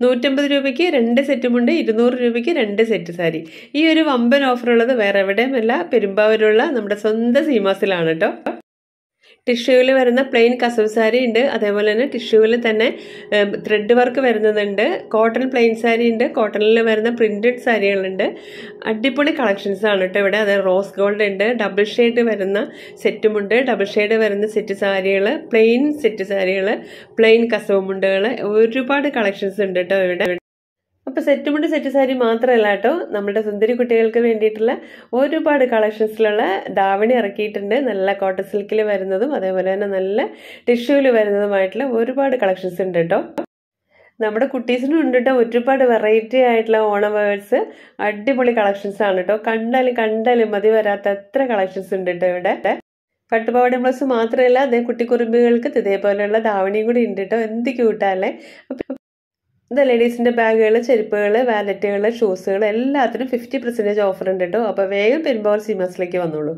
നൂറ്റമ്പത് രൂപയ്ക്ക് രണ്ട് സെറ്റുമുണ്ട് ഇരുന്നൂറ് രൂപയ്ക്ക് രണ്ട് സെറ്റ് സാരി. ഈ ഒരു വമ്പൻ ഓഫർ ഉള്ളത് വേറെ എവിടെയുമല്ല പെരുമ്പാവൂരുള്ള നമ്മുടെ സ്വന്തം സീമാസിലാണ് കേട്ടോ ടിഷ്യൂവിൽ വരുന്ന പ്ലെയിൻ കസവ് സാരി ഉണ്ട്. അതേപോലെ തന്നെ ടിഷ്യൂവിൽ തന്നെ ത്രെഡ് വർക്ക് വരുന്നതുണ്ട്. കോട്ടൺ പ്ലെയിൻ സാരി ഉണ്ട്. കോട്ടണിൽ വരുന്ന പ്രിന്റഡ് സാരികളുണ്ട്. അടിപൊളി കളക്ഷൻസ് ആണ് കേട്ടോ ഇവിടെ. അതായത് റോസ് ഗോൾഡ് ഉണ്ട്. ഡബിൾ ഷെയ്ഡ് വരുന്ന സെറ്റുമുണ്ട് ഡബിൾ ഷെയ്ഡ് വരുന്ന സെറ്റ് സാരികൾ പ്ലെയിൻ സെറ്റ് സാരികൾ പ്ലെയിൻ കസവ് മുണ്ടുകൾ ഒരുപാട് കളക്ഷൻസ് ഉണ്ട് കേട്ടോ ഇവിടെ. അപ്പോൾ സെറ്റ് മുണ്ട് സെറ്റ് സാരി മാത്രമല്ല കേട്ടോ. നമ്മുടെ സുന്ദരി കുട്ടികൾക്ക് വേണ്ടിയിട്ടുള്ള ഒരുപാട് കളക്ഷൻസിലുള്ള ധാവണി ഇറക്കിയിട്ടുണ്ട്. നല്ല കോട്ടൺ സിൽക്കിൽ വരുന്നതും അതേപോലെ തന്നെ നല്ല ടിഷ്യൂവിൽ വരുന്നതുമായിട്ടുള്ള ഒരുപാട് കളക്ഷൻസ് ഉണ്ട് കേട്ടോ. നമ്മുടെ കുട്ടീസിനും ഉണ്ട് കേട്ടോ ഒരുപാട് വെറൈറ്റി ആയിട്ടുള്ള ഓണം വേഴ്സ് അടിപൊളി കളക്ഷൻസ് ആണ് കേട്ടോ. കണ്ടാലും കണ്ടാലും മതി വരാത്ത എത്ര കളക്ഷൻസ് ഉണ്ട് കേട്ടോ ഇവിടെ. പട്ടുപാവാട ബ്ലൗസ് മാത്രമല്ല അതേ കുട്ടിക്കുറുമ്പുകൾക്ക് ഇതേപോലെയുള്ള ധാവണിയും കൂടി ഉണ്ട് കേട്ടോ. എന്ത് ക്യൂട്ടാല്ലേ ഇത് ലേഡീസിന്റെ ബാഗുകൾ ചെരുപ്പുകൾ വാലറ്റുകൾ ഷൂസുകൾ എല്ലാത്തിനും ഫിഫ്റ്റി പെർസെന്റേജ് ഓഫർ ഉണ്ട് കേട്ടോ അപ്പോൾ വേഗം പെരുമ്പാവൂർ സീമാസിലേക്ക് വന്നോളൂ.